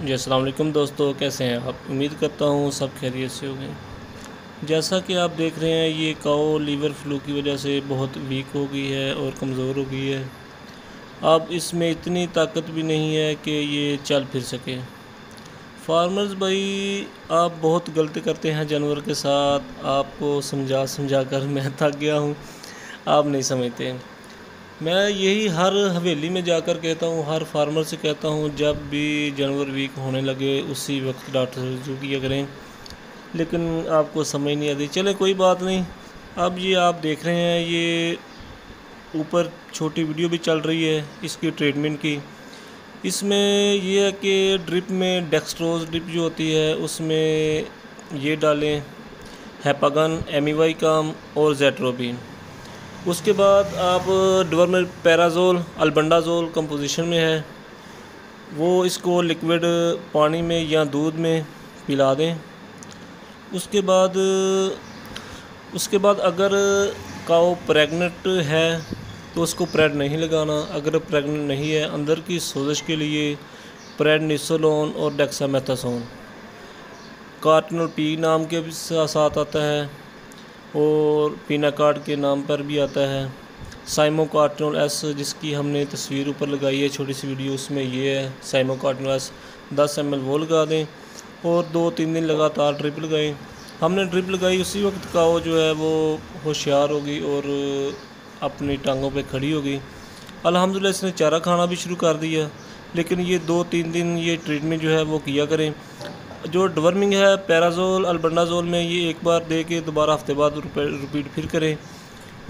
जी, अस्सलाम दोस्तों, कैसे हैं आप? उम्मीद करता हूँ सब खैरियत से होंगे। जैसा कि आप देख रहे हैं, ये काओ लीवर फ्लू की वजह से बहुत वीक हो गई है और कमज़ोर हो गई है। अब इसमें इतनी ताकत भी नहीं है कि ये चल फिर सके। फार्मर्स भाई, आप बहुत गलती करते हैं जानवर के साथ। आपको समझा समझा कर मैं थक गया हूँ। आप नहीं समझते। मैं यही हर हवेली में जाकर कहता हूँ, हर फार्मर से कहता हूँ, जब भी जानवर वीक होने लगे, उसी वक्त डॉक्टर से रजू किया करें। लेकिन आपको समझ नहीं आती। चले, कोई बात नहीं। अब ये आप देख रहे हैं, ये ऊपर छोटी वीडियो भी चल रही है, इसकी ट्रीटमेंट की। इसमें यह है कि ड्रिप में डेक्सट्रोज ड्रिप जो होती है, उसमें ये डालें हैपागन एमीवाई काम और जेट्रोबिन उसके बाद आप डवर में पैराजोल, अल्बंडाजोल कंपोजिशन में है। वो इसको लिक्विड पानी में या दूध में पिला दें। उसके बाद उसके बाद अगर काओ प्रेगनेंट है तो उसको प्रेड नहीं लगाना। अगर प्रेगनेंट नहीं है, अंदर की सोजिश के लिए प्रेडनिसोलोन और डेक्सामेथासोन कार्टनल पी नाम के साथ आता है। और पीना कार्ड के नाम पर भी आता है। साइमो कार्टनोल एस, जिसकी हमने तस्वीर ऊपर लगाई है, छोटी सी वीडियो, उसमें ये है, साइमो कार्टनोल एस, दस एम वो लगा दें। और दो तीन दिन लगातार ड्रिप लगाएँ। हमने ड्रिप लगाई, उसी वक्त का वो जो है, वो होशियार होगी और अपनी टांगों पे खड़ी होगी अल्हम्दुलिल्लाह, इसने चारा खाना भी शुरू कर दिया। लेकिन ये दो तीन दिन ये ट्रीटमेंट जो है, वो किया करें। जो डवर्मिंग है, पैराजोल, अल्बंडाजोल में ये एक बार दे के दोबारा हफ़्ते बाद रिपीट फिर करें।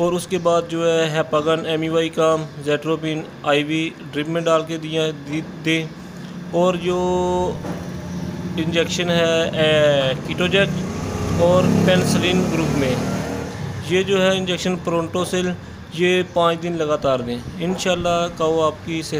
और उसके बाद जो है, हैपागन एम वाई काम जेट्रोपिन आईवी ड्रिप में डाल के दिया, दें और जो इंजेक्शन है कीटोजेक और पेंसिलिन ग्रुप में। ये जो है इंजेक्शन प्रोंटोसिल, ये पाँच दिन लगातार दें। इन का आपकी सेहत